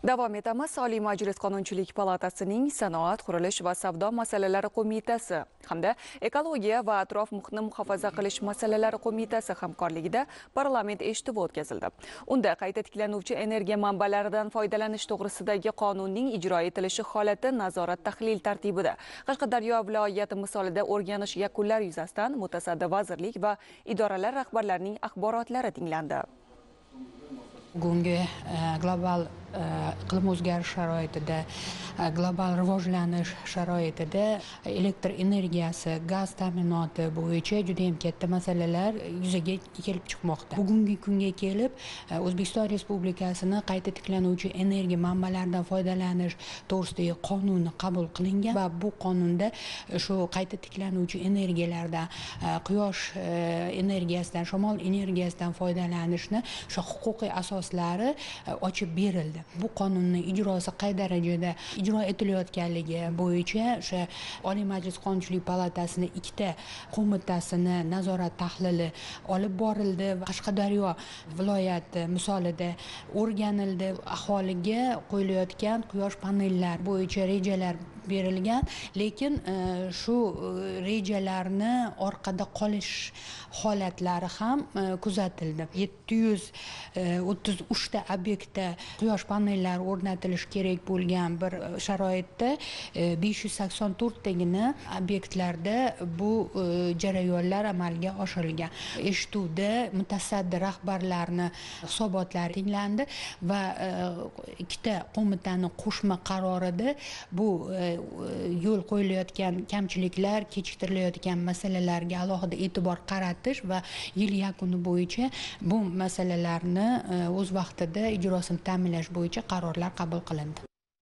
Davom etamiz. Oliy Majlis Qonunchilik palatasining Sanoat, qurilish va savdo masalalari qo'mitasi hamda Ekologiya va atrof muhitni muhofaza qilish masalalari qo'mitasi hamkorligida parlament eshituvi o'tkazildi. Unda qayta tiklanuvchi energiya manbalaridan foydalanish to'g'risidagi qonunning ijro etilishi holati nazorat tahlil tartibida Qashqadaryo viloyati misolida o'rganish yakunlari yuzasidan mutasaddi vazirlik va idoralar rahbarlarining axborotlari tinglandi. bugungi e, global iqlim o'zgarishi sharoitida global rivojlanish sharoitida elektr energiyasi gaz ta'minoti bo'yicha juda yam katta masalalar yuzaga kelib chiqmoqda bugungi kunga kelib o'zbekiston respublikasini qayta tiklanuvchi energiya manbalaridan foydalanish to'g'risidagi qonuni qabul qilingan va bu qonunda shu qayta tiklanuvchi energiyalardan quyosh energiyasidan shamol energiyasidan foydalanishni o'sha huquqiy asoslari ochib berildi bu qonunni ijrosi qay darajada ijro etilayotganligi bo'yicha o'sha oliy majlis qonunchilik palatasini ikkita qo'mitasini nazorat tahlili olib borildi qashqadaryo viloyati misolida o'rganildi. Aholiga qo'yilayotgan quyosh panellar bo'yicha rejalar berilgan lekin e, shu e, rejalarni orqada qolish holatlari ham e, kuzatildi. Yetti yuz e, o'ttiz uchta obyektda quyosh panellari o'rnatilishi kerak bo'lgan bir e, sharoitda besh yuz sakson to'rttagina obyektlarda bu jarayonlar amalga oshirilgan. Eshituvda mutasaddi rahbarlarni hisobotlari tinglandi va ikkita qo'mitani qo'shma qarorida bu yo'l qo'yilayotgan kamchiliklar kechiktirilayotgan masalalarga alohida e'tibor qaratish va yil yakuni bo'yicha bu masalalarni e, o'z vaqtida ijrosini ta'minlash bo'yicha qarorlar qabul qilindi.